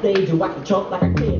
stage and whack a chump like a kid.